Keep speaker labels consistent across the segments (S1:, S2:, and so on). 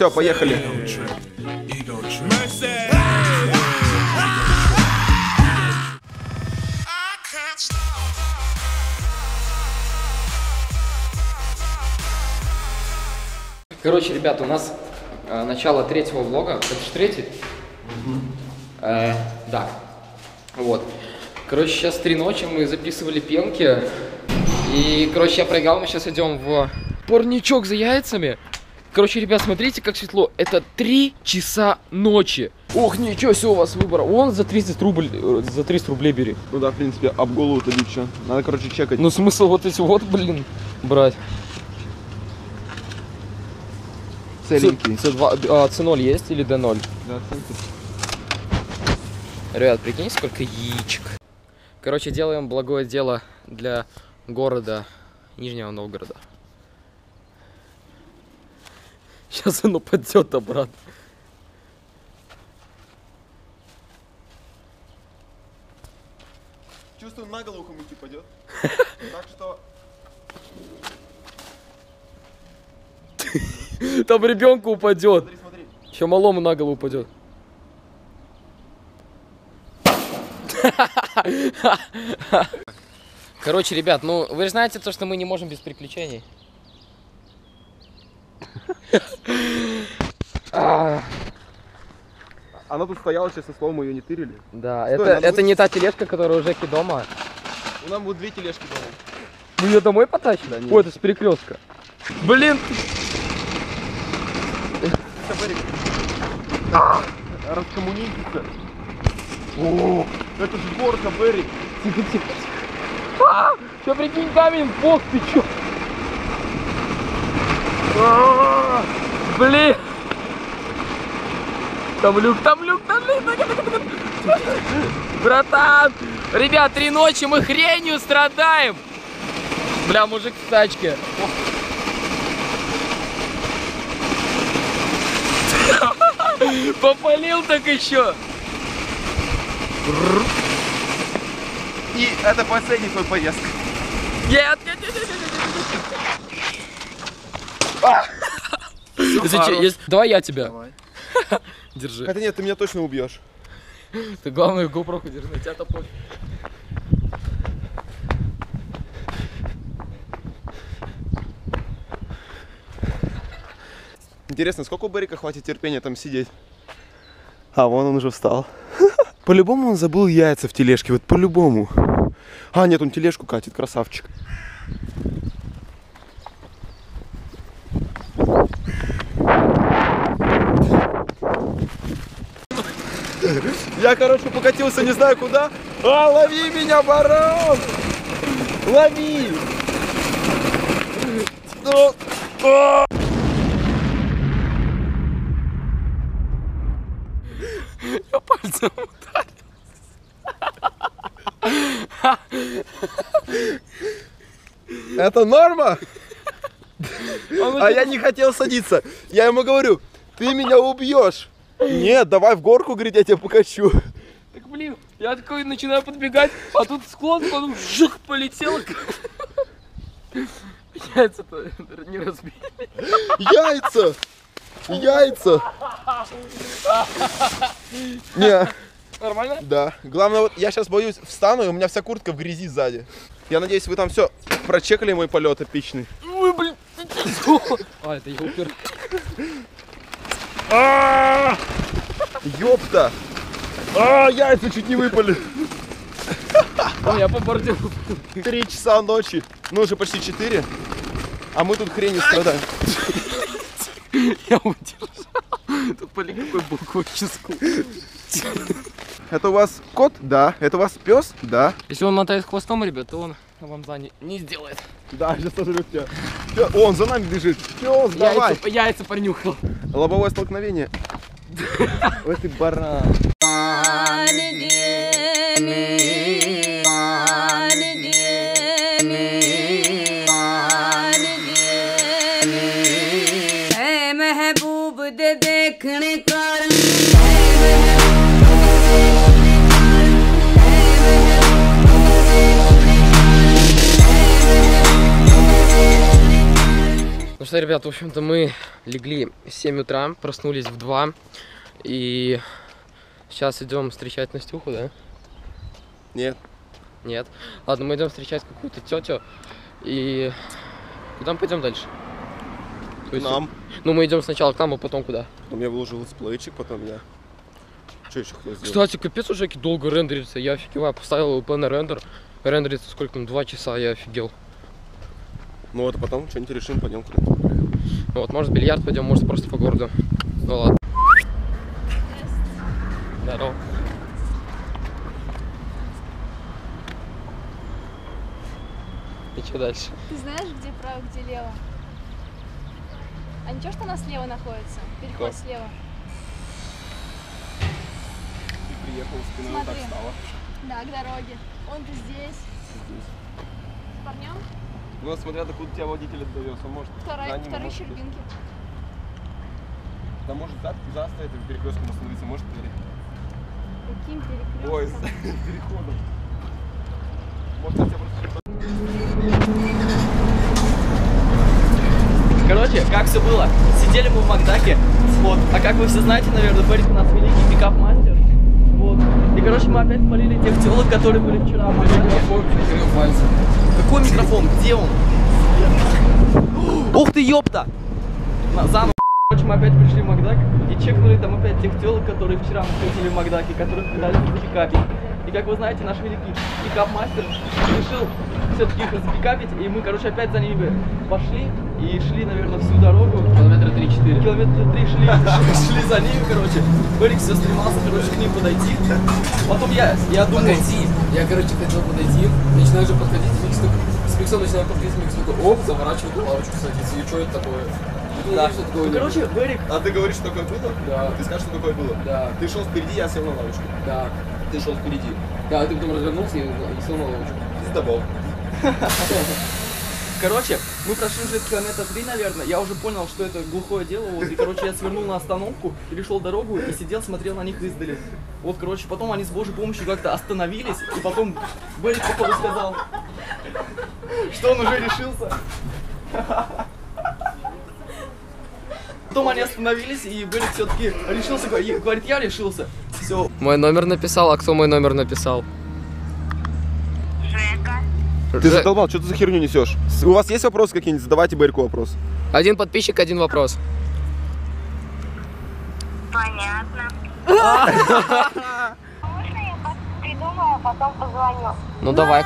S1: Все, поехали.
S2: Короче, ребята, у нас э, начало третьего влога. Это же третий? Э, да. Вот. Короче, сейчас три ночи мы записывали пенки. И, короче, я проиграл. Мы сейчас идем в парничок за яйцами. Короче, ребят, смотрите, как светло. Это три часа ночи. Ох, ничего себе у вас выбора. Вон за 30 рублей, э, за 300 рублей бери.
S1: Ну да, в принципе, об голову-то что. Надо, короче, чекать.
S2: Ну, смысл вот эти вот, блин, брать.
S1: целенький.
S2: C2, а, C0 есть или D0?
S1: Да, центр.
S2: Ребят, прикинь, сколько яичек. Короче, делаем благое дело для города Нижнего Новгорода. Сейчас оно падет обратно.
S1: Чувствую, на голову кому-то пойдет. Так что...
S2: Там ребенку упадет.
S1: Смотри, смотри.
S2: Еще малому на голову упадет. Короче, ребят, ну вы же знаете то, что мы не можем без приключений. А,
S1: Она тут стояла, честно слово, мы ее не тырили.
S2: Да,
S1: Стой,
S2: это, это
S1: вы-
S2: не та тележка, которая у Жеки дома.
S1: У нас будут две тележки дома.
S2: Вы ее домой потащили?
S1: Да нет.
S2: Ой, это с перекрестка. Блин!
S1: Раскоммунизится. О, это же горка, Берри.
S2: Тихо, тихо. А, Что, прикинь, камень в бок, ты чё? А, Блин! Там люк, там люк, там люк. Братан! Ребят, три ночи мы хренью страдаем! Бля, мужик в тачке. Попалил так еще.
S1: И это последний твой поездка.
S2: Нет, нет, нет, нет, нет, нет. Че- если- Давай я тебя.
S1: Давай.
S2: Держи.
S1: Хотя нет, ты меня точно убьешь.
S2: Ты главное GoPro держи, на тебя-то пофиг.
S1: Интересно, сколько у Берика хватит терпения там сидеть? А, вон он уже встал. По-любому он забыл яйца в тележке, вот по-любому. А, нет, он тележку катит, красавчик. Я, короче, покатился не знаю куда. А, лови меня, барон! Лови! Ну, а!
S2: Я пальцем
S1: Это норма?
S2: ударил.
S1: А я не хотел садиться. Я ему говорю, ты меня убьешь. Нет, давай в горку, говорит, я тебя покачу.
S2: Так, блин, я такой начинаю подбегать, а тут склон, потом жух, полетело. Яйца-то не разбили.
S1: Яйца! Яйца! Не,
S2: Нормально?
S1: да. Главное, вот я сейчас боюсь, встану, и у меня вся куртка в грязи сзади. Я надеюсь, вы там все прочекали мой полет эпичный.
S2: Ой, блин. А, это я упер.
S1: Ёпта! А, яйца чуть не выпали.
S2: Ой, я по бордюру.
S1: Три часа ночи. Ну, уже почти четыре. А мы тут хренью страдаем.
S2: Я удержал. Тут поли какой букву ческу.
S1: Это у вас кот? Да. Это у вас пес? Да.
S2: Если он мотает хвостом, ребят, то он вам за не, не сделает.
S1: Да, сейчас сожрет тебя. О, он за нами бежит. Пес, давай.
S2: Яйца, яйца понюхал.
S1: Лобовое столкновение. Ой, ты баран.
S2: Ну что, ребят, в общем-то, мы легли в 7 утра, проснулись в 2. И сейчас идем встречать Настюху, да?
S1: Нет.
S2: Нет. Ладно, мы идем встречать какую-то тетю. И куда мы пойдем дальше?
S1: К
S2: есть-
S1: нам.
S2: Ну, мы идем сначала к нам, а потом куда?
S1: Потом я выложил летсплейчик, потом я... Что еще хотел?
S2: Кстати, капец уже долго рендерится. Я офигеваю, поставил ЛП на рендер. Рендерится сколько там? Два часа, я офигел.
S1: Ну вот, а потом что-нибудь решим, пойдем куда-то.
S2: Вот, может бильярд пойдем, может просто по городу. Ну ладно. Здорово. И что дальше?
S3: Ты знаешь, где право, где лево? А ничего, что она слева находится? Переход
S1: Да.
S3: слева.
S1: Ты приехал спиной,
S3: Смотри.
S1: так стало.
S3: Да, к дороге. Он-то здесь. С парнем?
S1: Ну, смотря докуда тебя водитель довез, он может
S3: Вторая,
S1: ним,
S3: вторые
S1: может,
S3: щербинки.
S1: Да может за, за этим перекрестком остановиться, может перед...
S3: Каким перекрестком?
S1: Ой, с переходом. Может, тебя просто...
S4: Короче, как все было? Сидели мы в Макдаке, вот. А как вы все знаете, наверное, Борис у нас великий пикап-мастер. И, короче, мы опять спалили тех телок, которые были вчера. Какой микрофон? Где он? Ух ты, ёпта! На- Заново. Короче, мы опять пришли в Макдак и чекнули там опять тех телок, которые вчера мы встретили в Макдаке, которых пытались запикапить. И как вы знаете, наш великий пикап-мастер решил все-таки их запикапить, и мы, короче, опять за ними пошли и шли, наверное, всю дорогу.
S2: Километра 3-4.
S4: Километра три шли, шли за ними, короче. Борик все стремался, короче, к ним подойти. Потом я, я думал...
S2: Погоди, я, короче, хотел подойти, начинаю же подходить, Микс только, с Миксом начинаю подходить, Микс такой, оп, заворачивает лавочку садится, и что это такое?
S4: Да.
S2: что такое
S4: Ну, короче, Борик,
S1: А ты говоришь, что такое было?
S2: Да.
S1: Ты скажешь, что такое было?
S2: Да.
S1: Ты шел впереди, я сел на лавочку.
S2: Да.
S1: Ты шел впереди.
S2: Да, ты потом развернулся и, и сел на лавочку.
S1: Пиздобол.
S4: короче, мы прошли уже километра три, наверное. Я уже понял, что это глухое дело. Вот, и, короче, я свернул на остановку, перешел дорогу и сидел, смотрел на них издали. Вот, короче, потом они с божьей помощью как-то остановились, и потом Борик походу сказал, что он уже решился. Потом они остановились, и Борик все-таки решился, говорит, я решился. Все,
S2: Мой номер написал, а кто мой номер написал?
S1: Ты
S2: Же-
S1: задолбал, что ты за херню несешь? У вас есть вопросы какие-нибудь? Задавайте Борьку вопрос.
S2: Один подписчик, один вопрос.
S5: Понятно. Можно я придумаю, а потом позвоню?
S2: Ну давай.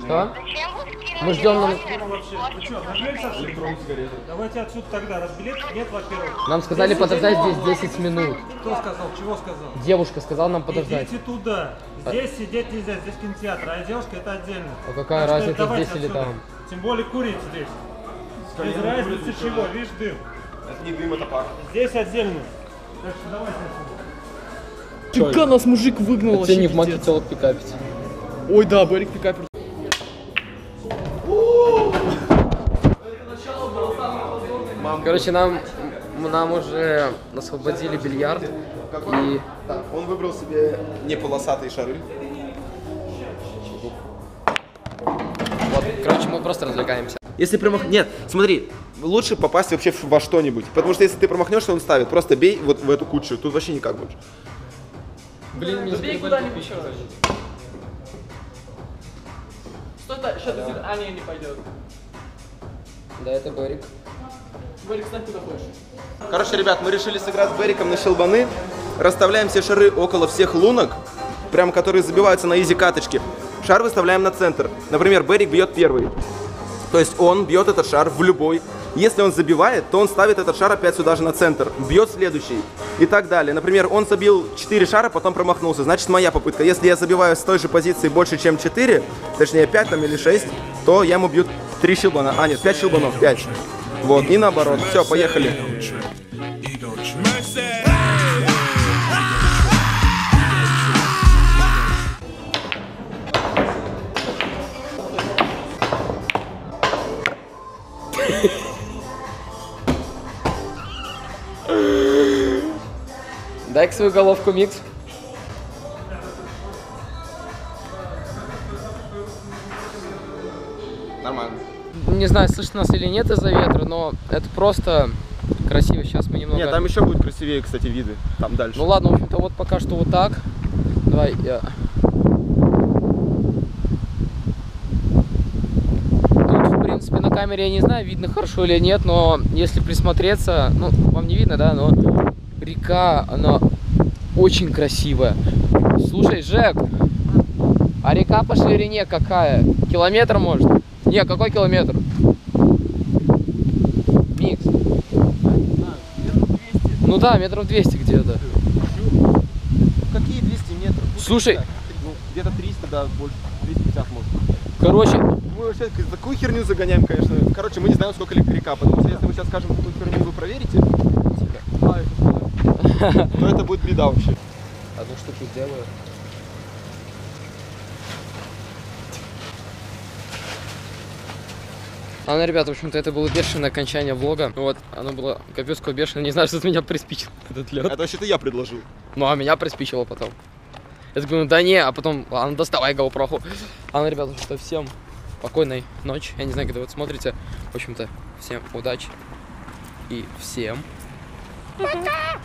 S2: Что?
S5: Зачем вы
S2: Мы ждем на-
S6: Давайте отсюда тогда. Раз билетов нет, во-первых.
S2: Нам сказали подождать здесь 10 минут.
S6: Кто сказал? Чего сказал?
S2: Девушка сказала нам подождать.
S6: Идите туда. Здесь сидеть нельзя, здесь кинотеатр, а девушка это отдельно.
S2: А какая
S6: Так что
S2: разница, здесь или
S6: отсюда.
S2: там?
S6: Тем более курить здесь. Без разницы чего, видишь дым.
S1: Это не дым, это пар.
S6: Здесь отдельно. Так что давайте отсюда.
S4: Чука нас мужик выгнал
S2: Вообще не в маке телок пикапить.
S4: Ой, да, Борик пикапер.
S2: Короче, нам, нам уже освободили бильярд. И
S1: Он выбрал себе не полосатые шары.
S2: вот, короче, мы просто развлекаемся.
S1: Если промах... Нет, смотри, лучше попасть вообще во что-нибудь. Потому что если ты промахнешься, он ставит. Просто бей вот в эту кучу. Тут вообще никак больше.
S2: Блин, мне
S4: Бей куда-нибудь еще. Стой, да, сейчас А, не, не пойдет.
S2: Да, это Борик.
S4: Борик, знай, куда хочешь.
S1: Короче, ребят, мы решили сыграть с Бериком на щелбаны. Расставляем все шары около всех лунок, прям которые забиваются на изи каточки. Шар выставляем на центр. Например, Берик бьет первый. То есть он бьет этот шар в любой. Если он забивает, то он ставит этот шар опять сюда же на центр. Бьет следующий. И так далее. Например, он забил 4 шара, потом промахнулся. Значит, моя попытка. Если я забиваю с той же позиции больше, чем 4, точнее 5 там или 6, то я ему бью 3 щелбана. А, нет, 5 щелбанов, 5. Вот, и наоборот. Все, поехали.
S2: Дай-ка свою головку, Микс.
S1: Нормально.
S2: Не знаю, слышно нас или нет из-за ветра, но это просто красиво. Сейчас мы немного...
S1: Нет, там еще будет красивее, кстати, виды. Там дальше.
S2: Ну ладно, в общем-то, вот пока что вот так. Давай я... Тут, в принципе, на камере я не знаю, видно хорошо или нет, но если присмотреться, ну, вам не видно, да, но река, она очень красивая. Слушай, Жек, а река по ширине какая? Километр, может? Не, какой километр? Микс. Ну да, метров 200 где-то.
S1: Какие 200 метров?
S2: Слушай.
S1: ну, где-то 300, да, больше. 250 может.
S2: Короче,
S1: Мы вообще такую херню загоняем, конечно. Короче, мы не знаем, сколько река, потому что если мы сейчас скажем, какую херню вы проверите, то это будет беда вообще.
S2: одну штуку сделаю. Ладно, ребята, в общем-то, это было бешеное окончание влога. Вот, оно было капец какое бешеное. Не знаю, что меня приспичило этот лед.
S1: Это вообще-то я предложил.
S2: Ну, а меня приспичило потом. Я такой, ну да не, а потом, ладно, доставай GoPro. Ладно, ребята, что всем спокойной ночи. Я не знаю, когда вы это смотрите. В общем-то, всем удачи. И всем